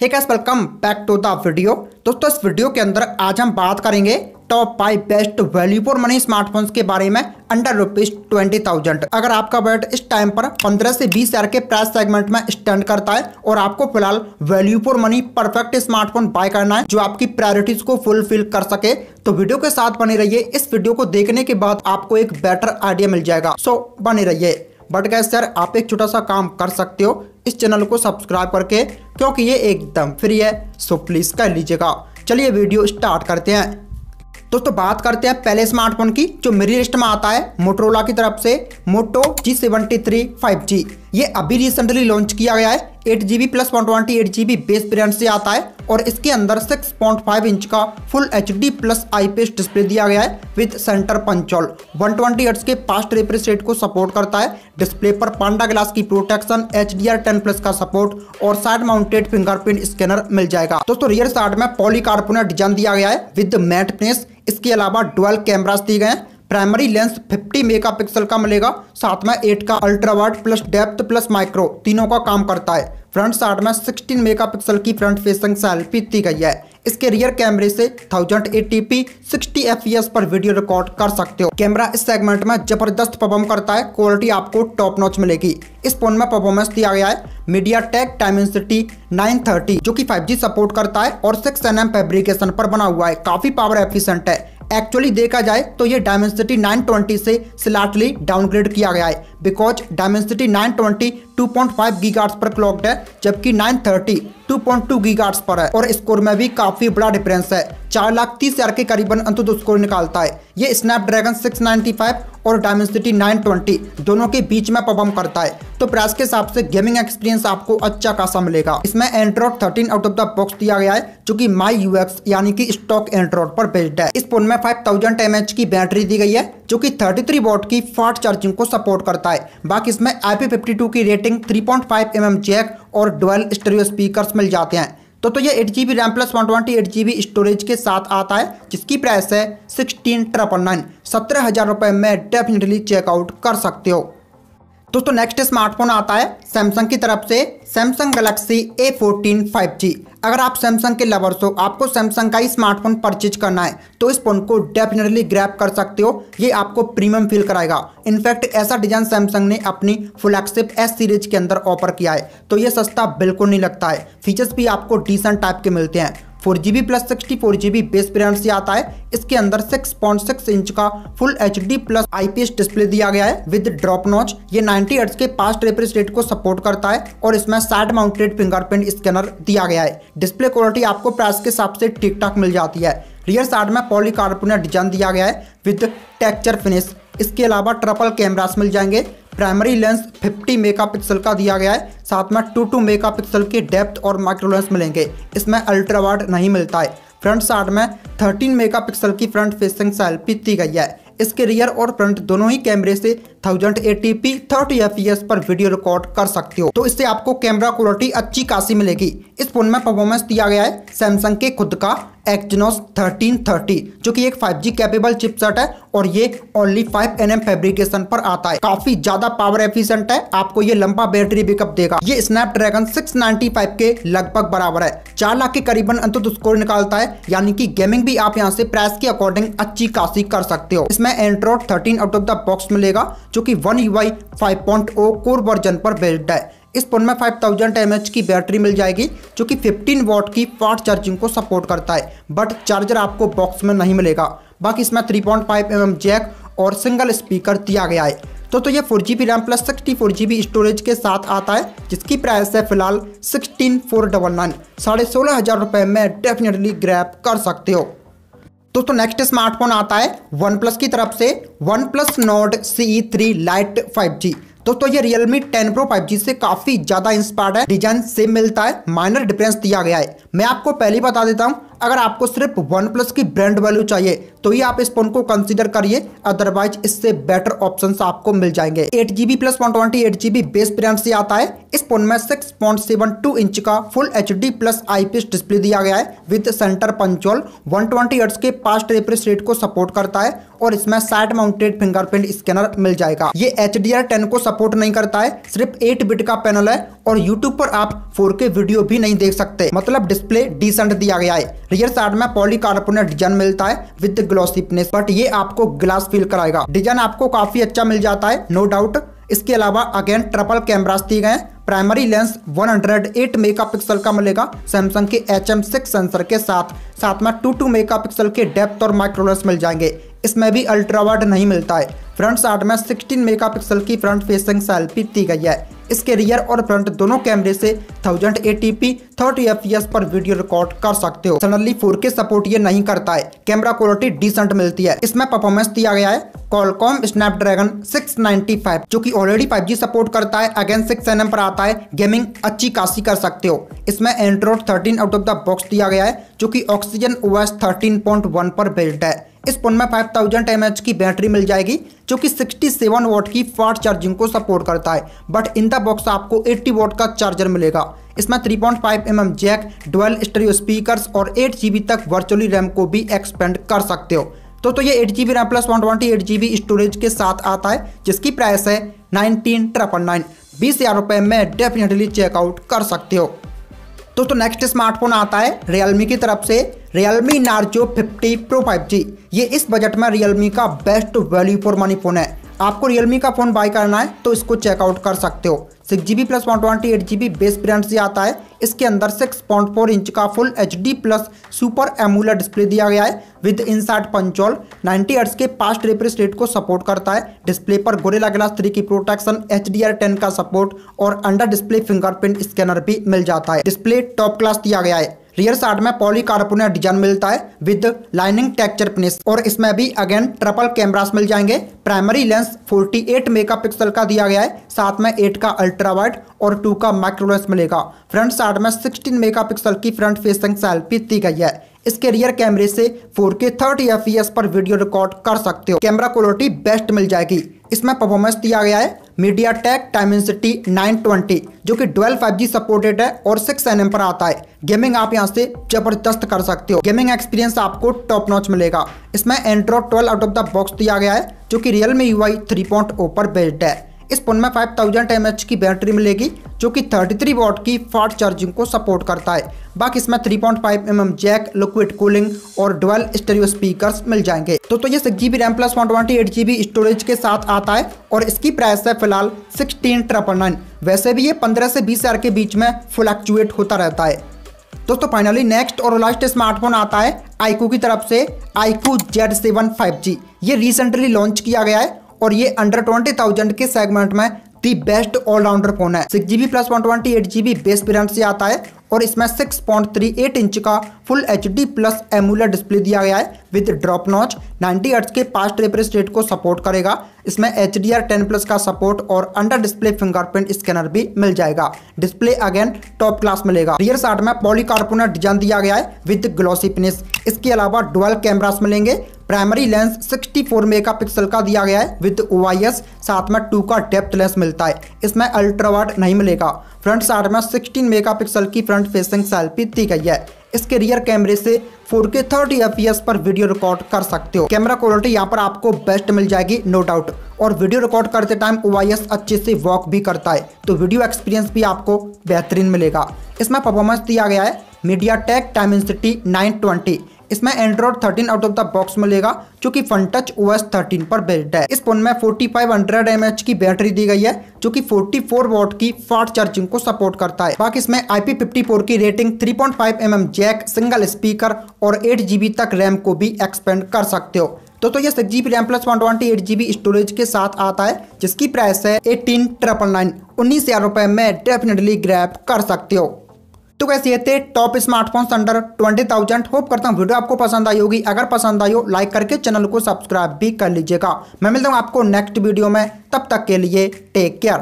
Welcome back to the video दोस्तों, इस video के अंदर आज हम बात करेंगे top five best value for money smartphones के बारे में अंडर रुपीज़ ट्वेंटी थाउज़ेंड अगर आपका बजट इस टाइम पर पंद्रह से बीस हज़ार के प्राइस सेगमेंट में स्टैंड करता है और आपको फ़िलहाल value for money perfect smartphone buy करना है, जो आपकी प्रायोरिटीज को फुलफिल कर सके तो वीडियो के साथ बने रहिए। इस वीडियो को देखने के बाद आपको एक बेटर आइडिया मिल जाएगा। सो बने रहिए। बट गैस सर आप एक छोटा सा काम कर सकते हो। इस चैनल को सब्सक्राइब करके क्योंकि ये एकदम फ्री है सो प्लीज़ कर लीजिएगा। चलिए वीडियो स्टार्ट करते हैं। दोस्तों, बात करते हैं पहले स्मार्टफ़ोन की, जो मेरी लिस्ट में आता है मोटरोला की तरफ़ से moto G seventy three five G ये अभी रिसेंटली लॉन्च किया गया है eight G B plus one twenty eight G B base variant से आता है। और इसके अंदर 6.5 इंच का full H D plus I IPS display दिया गया है with center punch hole. 120 twenty के फास्ट रिफ्रेश रेट को सपोर्ट करता है। डिस्प्ले पर पांडा ग्लास की protection H D R ten plus का सपोर्ट और साइड माउंटेड फिंगरप्रिंट स्कैनर मिल जाएगा। दोस्तों रियर साइड में पॉलीकार्बोनेट डिज़ाइन दिया गया है विद मैट इसके अलावा ट्वेल्व कैमरास दिए गए हैं। प्राइमरी लेंस 50 मेगापिक्सल का मिलेगा, साथ में 8 का ultra plus depth plus macro तीनों का काम करता है। फ्रंट साइड में 16 मेगापिक्सल की फ्रंट फेसिंग सेल्फी दी गई है। इसके रियर कैमरे से 1080p 60 fps पर वीडियो रिकॉर्ड कर सकते हो। कैमरा इस सेगमेंट में ज़बरदस्त परफॉर्म करता है क्वालिटी आपको टॉप नॉच मिलेगी। इस फ़ोन में परफॉर्मेंस दिया गया है मीडिया टेक टाइमेंसिटी 930 जो कि 5G सपोर्ट करता है और 6 एम फेब्रिकेशन पर बना हुआ है। काफ़ी पावर एफिशिएंट है। एक्चुअली देखा जाए तो ये डायमेंसिटी 920 से स्लाटली डाउनग्रेड किया गया है। बिकॉज़ डायमेंसिटी 920 2.5 गीगार्ट्स पर क्लॉक्ड है, जबकि 930 2.2 गीगार्ट्स पर है। और स्कोर में भी काफ़ी बड़ा डिफरेंस है। चार लाख तीस हज़ार के करीबन अंतुत स्कोर निकालता है। ये स्नैपड्रैगन 695 और डायमेंसिटी 920 दोनों के बीच में परफॉर्म करता है। तो प्राइस के हिसाब से गेमिंग एक्सपीरियंस आपको अच्छा खासा मिलेगा। इसमें Android 13 out of the box दिया गया है, जो कि माई यूएक्स यानी कि स्टॉक एंड्रॉइड पर बेस्ड है। इस फ़ोन में 5000 थाउज़ेंड की बैटरी दी गई है, जो कि 33 वॉट की फास्ट चार्जिंग को सपोर्ट करता है। बाकी इसमें IP52 की rating three point five M M jack और डुअल स्टोरियो स्पीकर्स मिल जाते हैं। तो तो ये eight G B RAM plus one twenty eight G B storage के साथ आता है, जिसकी प्राइस है सिक्सटीन ट्रिपल नाइन सत्रह हज़ार रुपये में डेफिनेटली चेकआउट कर सकते हो। दोस्तों नेक्स्ट स्मार्टफ़ोन आता है सैमसंग की तरफ़ से Samsung Galaxy A fourteen five G अगर आप सैमसंग के लवर्स हो, आपको सैमसंग का ही स्मार्टफ़ोन परचेज करना है तो इस फ़ोन को डेफिनेटली ग्रैप कर सकते हो। ये आपको प्रीमियम फील कराएगा। इनफैक्ट ऐसा डिज़ाइन सैमसंग ने अपनी फ्लैगशिप एस सीरीज़ के अंदर ऑफ़र किया है तो ये सस्ता बिल्कुल नहीं लगता है। फीचर्स भी आपको डिसेंट टाइप के मिलते हैं। Four G B plus sixty, four G B base brand से आता है। इसके अंदर सिक्स पॉइंट सिक्स इंच का full H D plus IPS display दिया गया है विद ड्रॉप नॉच ये 90 हर्ट्ज के पास्ट रिफ्रेश रेट को सपोर्ट करता है और इसमें साइड माउंटेड फिंगरप्रिंट स्कैनर दिया गया है। डिस्प्ले क्वालिटी आपको प्राइस के हिसाब से ठीक ठाक मिल जाती है। रियर साइड में पॉलीकार्बोनेट डिज़ाइन दिया गया है विद टेक्चर फिनिश इसके अलावा ट्रिपल कैमरास मिल जाएँगे। प्राइमरी लेंस 50 मेगापिक्सल का दिया गया है। साथ में टू टू मेगापिक्सल के डेप्थ और माइक्रो लेंस मिलेंगे। इसमें अल्ट्रा वाइड नहीं मिलता है। फ्रंट साइड में 13 मेगापिक्सल की फ्रंट फेसिंग सेल्फी दी गई है। इसके रियर और फ्रंट दोनों ही कैमरे से 1080p 30 fps पर वीडियो रिकॉर्ड कर सकते हो। तो इससे आपको कैमरा क्वालिटी अच्छी खासी मिलेगी। इस फ़ोन में परफॉर्मेंस दिया गया है सैमसंग के खुद का एक्जनोस 1330 जो कि एक 5G कैपेबल चिपसेट है और ये ओनली 5 एन फेब्रिकेशन पर आता है। काफ़ी ज़्यादा पावर एफिशिएंट है। आपको ये लंबा बैटरी बैकअप देगा। ये स्नैपड्रैगन 695 के लगभग बराबर है। चार लाख के करीबन अंतुत स्कोर निकालता है। यानी कि गेमिंग भी आप यहाँ से प्राइस के अकॉर्डिंग अच्छी खासी कर सकते हो। इसमें Android thirteen out of the box मिलेगा, जो कि one U I five core version पर बेस्ड है। इस फ़ोन में 5000 थाउज़ेंड की बैटरी मिल जाएगी, जो कि 15 वॉट की फास्ट चार्जिंग को सपोर्ट करता है। बट चार्जर आपको बॉक्स में नहीं मिलेगा। बाकी इसमें 3.5 पॉइंट mm जैक और सिंगल स्पीकर दिया गया है। तो तो ये four G B RAM plus sixty four G B storage के साथ आता है, जिसकी प्राइस है फ़िलहाल सिक्सटीन फोर डबल नाइन साढ़े सोलह हज़ार रुपये में डेफिनेटली ग्रैप कर सकते हो। दोस्तों नेक्स्ट स्मार्टफ़ोन आता है वन प्लस की तरफ़ से one plus Nord C three lite five G दोस्तों, ये Realme 10 Pro 5G से काफ़ी ज़्यादा इंस्पायर्ड है। डिज़ाइन सेम मिलता है माइनर डिफरेंस दिया गया है। मैं आपको पहले बता देता हूँ, अगर आपको सिर्फ़ वन प्लस की ब्रांड वैल्यू चाहिए तो ही आप इस फ़ोन को कंसिडर करिए अदरवाइज़ इससे बेटर ऑप्शन आपको मिल जाएँगे। Eight GB plus one twenty eight GB base brand से आता है। इस फ़ोन में six point seven two inch का full H D plus IPS display दिया गया है with centre punch hole. One twenty के पास्ट रिफ्रेश रेट को सपोर्ट करता है, और इसमें साइड माउंटेड फिंगरप्रिंट स्कैनर मिल जाएगा। ये एच डी आर टेन को सपोर्ट नहीं करता है, सिर्फ़ एट बिट का पैनल है, और यूट्यूब पर आप फोर के वीडियो भी नहीं देख सकते। मतलब डिस्प्ले डिसेंट दिया गया है। रियर साइड में पॉलीकार्बोनेट डिज़ाइन मिलता है विद ग्लॉसीपनेस बट ये आपको ग्लास फील कराएगा। डिज़ाइन आपको काफ़ी अच्छा मिल जाता है नो डाउट इसके अलावा अगेन ट्रिपल कैमरास दिए गए प्राइमरी लेंस 108 मेगापिक्सल का मिलेगा। सैमसंग के एच सेंसर के साथ। साथ में 22 मेगापिक्सल के डेप्थ और माइक्रोलेंस मिल जाएँगे। इसमें भी अल्ट्रा वाइड नहीं मिलता है। फ्रंट साइड में 16 मेगापिक्सल की फ्रंट फेसिंग सेल्फी दी गई है। इसके रियर और फ्रंट दोनों कैमरे से 1000 एटीपी 30 एफपीएस पर वीडियो रिकॉर्ड कर सकते हो। सडनली 4K सपोर्ट ये नहीं करता है। कैमरा क्वालिटी डिसेंट मिलती है। इसमें परफॉर्मेंस दिया गया है कॉलकॉम स्नैपड्रैगन 695 जो कि ऑलरेडी 5G सपोर्ट करता है। अगेन 6 एनएम पर आता है। गेमिंग अच्छी खासी कर सकते हो। इसमें Android 13 out of the box दिया गया है, जो कि ऑक्सीजन ओएस 13.1 पर बिल्ड है। इस फ़ोन में 5000 थाउज़ेंड की बैटरी मिल जाएगी, जो कि 67 वोट की फास्ट चार्जिंग को सपोर्ट करता है। बट इन द बॉक्स आपको 80 वोट का चार्जर मिलेगा। इसमें 3.5 point mm jack dual stereo speakers और एट जी तक वर्चुअली रैम को भी एक्सपेंड कर सकते हो। तो तो ये eight G B RAM plus one twenty eight G B storage के साथ आता है, जिसकी प्राइस है नाइनटीन ट्रिपल नाइन बीस हज़ार रुपये में डेफिनेटली चेकआउट कर सकते हो। तो तो नेक्स्ट स्मार्टफ़ोन आता है रियलमी की तरफ़ से। रियलमी नार्जो 50 प्रो 5G ये इस बजट में रियलमी का best value for money phone है। आपको रियलमी का फ़ोन बाय करना है तो इसको चेकआउट कर सकते हो। Six G B plus one twenty eight G B base brand से आता है। इसके अंदर सिक्स पॉइंट फोर इंच का full H D plus super AMOLED display दिया गया है with inside punch hole. Ninety hertz के पास्ट रिफ्रेश रेट को सपोर्ट करता है। डिस्प्ले पर गोरेला ग्लास थ्री की protection H D R ten का सपोर्ट और अंडर डिस्प्ले फिंगरप्रिंट स्कैनर भी मिल जाता है। डिस्प्ले टॉप क्लास दिया गया है। रियर साइड में पॉलीकार्बोनेट डिज़ाइन मिलता है विद लाइनिंग टेक्चर फिनिश और इसमें भी अगेन ट्रिपल कैमरास मिल जाएँगे। प्राइमरी लेंस 48 मेगापिक्सल का दिया गया है। साथ में 8 का अल्ट्रा वाइड और 2 का माइक्रो लेंस मिलेगा। फ्रंट साइड में 16 मेगापिक्सल की फ्रंट फेसिंग सेल्फी दी गई है। इसके रियर कैमरे से 4K 30 fps पर वीडियो रिकॉर्ड कर सकते हो। कैमरा क्वालिटी बेस्ट मिल जाएगी। इसमें परफॉर्मेंस दिया गया है। मीडिया टेक टाइमेंसिटी 920 जो कि डुअल 5G सपोर्टेड है और 6 एन पर आता है। गेमिंग आप यहाँ से ज़बरदस्त कर सकते हो। गेमिंग एक्सपीरियंस आपको टॉप नॉच मिलेगा। इसमें Android 12 out of the box दिया गया है, जो कि रियल में यू आई पर बेस्ड है। इस फ़ोन में 5000 थाउज़ेंड की बैटरी मिलेगी, जो कि 33 वॉट की फास्ट चार्जिंग को सपोर्ट करता है। बाकी इसमें 3.5 point mm jack liquid cooling और डुअल स्टेरियो स्पीकर्स मिल जाएँगे। तो तो ये six GB RAM plus one twenty eight GB storage के साथ आता है और इसकी प्राइस है फ़िलहाल सिक्सटीन ट्रिपल नाइन वैसे भी ये पंद्रह से बीस के बीच में फ्लक्चुएट होता रहता है। दोस्तों फाइनली नेक्स्ट और लास्ट स्मार्टफ़ोन आता है आईकू की तरफ़ से iQOO Z seven five G ये रिसेंटली लॉन्च किया गया है और ये अंडर ट्वेंटी थाउज़ेंड के सेगमेंट में दी बेस्ट ऑलराउंडर फ़ोन है? Six GB plus one twenty eight GB base parent से आता है और इसमें 6.38 इंच का full H D plus AMOLED display दिया गया है विद ड्रॉप नॉच 90 हर्ट्ज के पास्ट रिफ्रेश रेट को सपोर्ट करेगा। इसमें H D R ten plus का सपोर्ट और अंडर डिस्प्ले फिंगरप्रिंट स्कैनर भी मिल जाएगा। डिस्प्ले अगेन टॉप क्लास मिलेगा। रियर साइड में पॉलीकार्बोनेट डिज़ाइन दिया गया है विद ग्लॉसी फिनिश। इसके अलावा डुअल कैमरास मिलेंगे। प्राइमरी लेंस 64 मेगापिक्सल का दिया गया है विद ओ साथ में टू का डेप्थ लेंस मिलता है। इसमें अल्ट्रा वाइड नहीं मिलेगा। फ्रंट साइड में 16 मेगापिक्सल की फ्रंट फेसिंग सेल्फी दी गई है। इसके रियर कैमरे से 4K 30 fps पर वीडियो रिकॉर्ड कर सकते हो। कैमरा क्वालिटी यहाँ पर आपको बेस्ट मिल जाएगी नो डाउट और वीडियो रिकॉर्ड करते टाइम ओ अच्छे से वॉक भी करता है तो वीडियो एक्सपीरियंस भी आपको बेहतरीन मिलेगा। इसमें परफॉर्मेंस दिया गया है मीडिया टेक टाइम टाइमेंसिटी 920 इसमें Android 13 out of the box मिलेगा, जो कि Funtouch O S thirteen पर बेस्ड है। इस फ़ोन में 4500 फाइव की बैटरी दी गई है, जो कि 44 वॉट की फास्ट चार्जिंग को सपोर्ट करता है। बाकी इसमें IP54 की rating 3.5 point mm jack single speaker और एट जीबी तक रैम को भी एक्सपेंड कर सकते हो। तो तो ये six GB RAM plus one twenty eight GB storage के साथ आता है, जिसकी प्राइस है एटीन ट्रिपल नाइन उन्नीस हज़ार रुपए में डेफिनेटली ग्रैप कर सकते हो। तो कैसे ये थे top smartphones under twenty thousand hope करता हूँ वीडियो आपको पसंद आई होगी। अगर पसंद आई हो लाइक करके चैनल को सब्सक्राइब भी कर लीजिएगा। मैं मिलता हूँ आपको नेक्स्ट वीडियो में। तब तक के लिए टेक केयर